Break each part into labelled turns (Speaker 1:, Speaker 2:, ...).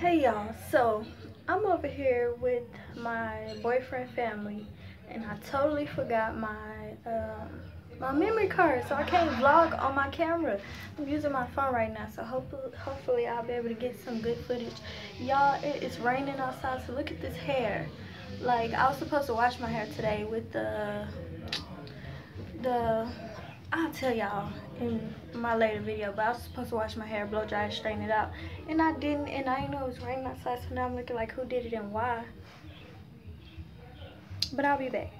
Speaker 1: Hey y'all, so I'm over here with my boyfriend family and I totally forgot my um, my memory card so I can't vlog on my camera. I'm using my phone right now so hopefully, hopefully I'll be able to get some good footage. Y'all, it is raining outside so look at this hair. Like I was supposed to wash my hair today with the the I'll tell y'all in my later video, but I was supposed to wash my hair, blow dry, straighten it out. And I didn't, and I didn't know it was raining outside, so now I'm looking like who did it and why. But I'll be back.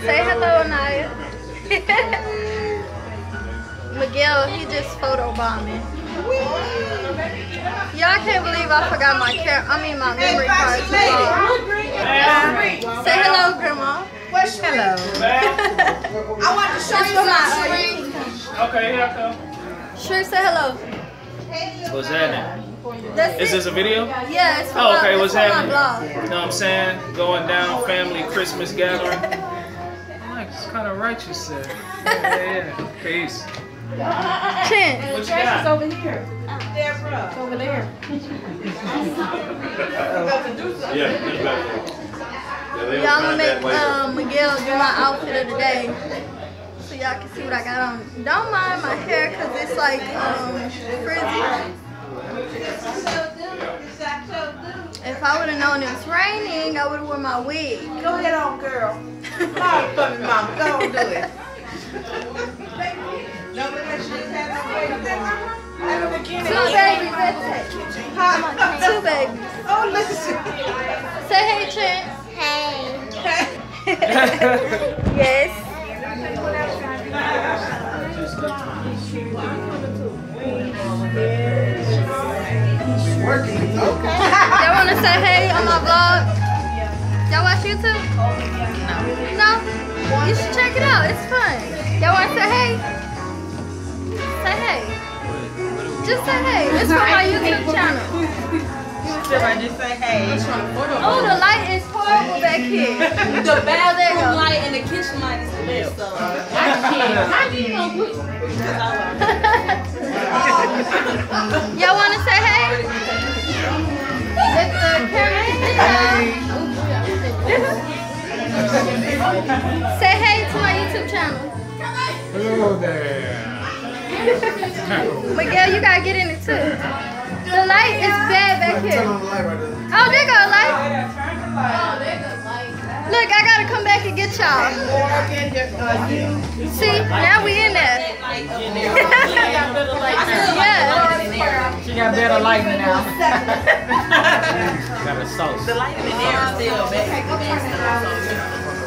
Speaker 1: Say hello, Anaya. Miguel, he just photo bombing. Y'all can't believe I forgot my car I mean my memory card. Say hello, Grandma.
Speaker 2: Hello.
Speaker 3: I want to show
Speaker 1: That's
Speaker 3: you
Speaker 1: my
Speaker 3: something.
Speaker 2: Okay, here I come.
Speaker 1: Sure, say hello.
Speaker 2: What's happening?
Speaker 1: That's
Speaker 2: Is this a video?
Speaker 1: Yeah, it's for
Speaker 2: Oh, okay,
Speaker 1: it's
Speaker 2: what's happening?
Speaker 1: my
Speaker 2: You know what I'm saying? Going down, family Christmas gathering. i like it's kind of right, you said. Yeah, yeah, yeah. Peace.
Speaker 1: vlog. Chin.
Speaker 2: What you got?
Speaker 3: over here. Deborah. It's over there.
Speaker 1: Y'all gonna make um, Miguel do my outfit of the day. So y'all can see what I got on. Don't mind my hair because it's like um, frizzy. If I would have known it was raining, I would have worn my wig.
Speaker 3: Go ahead on, girl. Mom, for me, mom. Go on, do it. Don't let that. At the beginning.
Speaker 1: Two babies, that's it. Come on, Two babies.
Speaker 3: Oh, listen.
Speaker 1: Say hey, Chin. Yes. Y'all wanna say hey on my vlog? Y'all watch YouTube? No. No? You should check it out. It's fun. Y'all wanna say hey? Say hey. Just say hey. It's from my YouTube channel.
Speaker 3: Just say hey.
Speaker 1: Oh, the light is horrible back here.
Speaker 4: The
Speaker 1: Oh, there you
Speaker 4: bathroom light and the kitchen light is the best. So I can't. How do you know which?
Speaker 1: Y'all wanna say hey? It's the camera is down. Say hey to my YouTube channel.
Speaker 5: Hello there.
Speaker 1: Miguel, you gotta get in it too. The light is bad back here. Oh, there go a light. Oh, Look, I gotta come back and get y'all. See, now we in there. yeah.
Speaker 5: She got better lighting now.
Speaker 2: Got a sauce.
Speaker 4: The light in the air is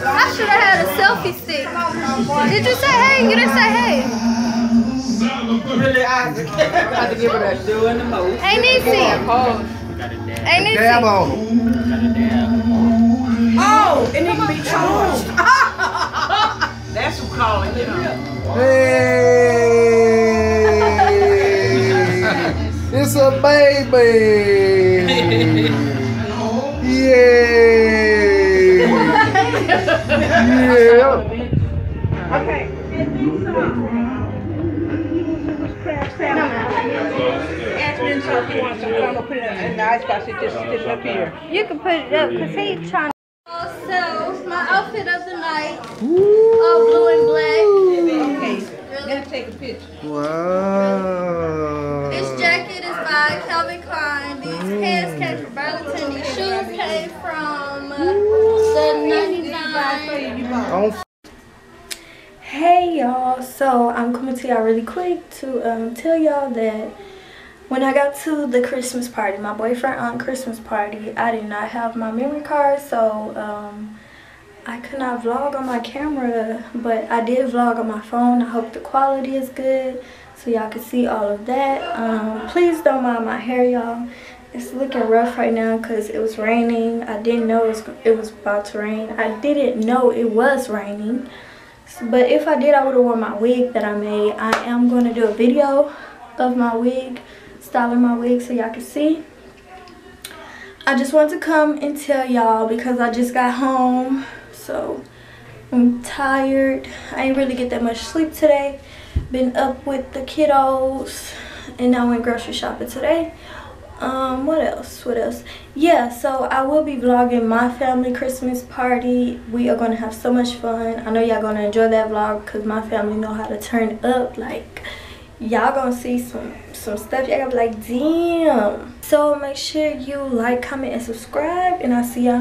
Speaker 1: I should have had a selfie stick. Did you say hey? You didn't say hey.
Speaker 5: Really, I had to give her that doing the most.
Speaker 1: Hey, Nisi.
Speaker 5: Pause.
Speaker 2: Got a dab.
Speaker 1: Hey, Nisi.
Speaker 5: Dab on.
Speaker 2: Got a dab.
Speaker 5: It's a baby. Yay. Yeah.
Speaker 3: Aspen told he wants some, I'm gonna put it in the ice box, it just sitting up here.
Speaker 1: You can put it up because he's trying to. So, my outfit of the night, all blue and black.
Speaker 3: Okay, let me take a picture.
Speaker 5: Wow.
Speaker 1: This jacket is by Calvin Klein. These pants came from Burlington. These shoes came from uh, the 99. Hey y'all, so I'm coming to y'all really quick to um, tell y'all that when I got to the Christmas party, my boyfriend on Christmas party, I did not have my memory card, so um, I could not vlog on my camera, but I did vlog on my phone. I hope the quality is good so y'all can see all of that. Um, please don't mind my hair, y'all. It's looking rough right now because it was raining. I didn't know it was, it was about to rain. I didn't know it was raining. But if I did, I would have worn my wig that I made. I am going to do a video of my wig, styling my wig so y'all can see. I just want to come and tell y'all because I just got home. So I'm tired. I ain't really get that much sleep today. Been up with the kiddos and I went grocery shopping today. Um, what else? What else? Yeah, so I will be vlogging my family Christmas party. We are gonna have so much fun. I know y'all gonna enjoy that vlog because my family know how to turn up. Like, y'all gonna see some some stuff. Y'all gonna be like, damn. So make sure you like, comment, and subscribe, and I'll see y'all.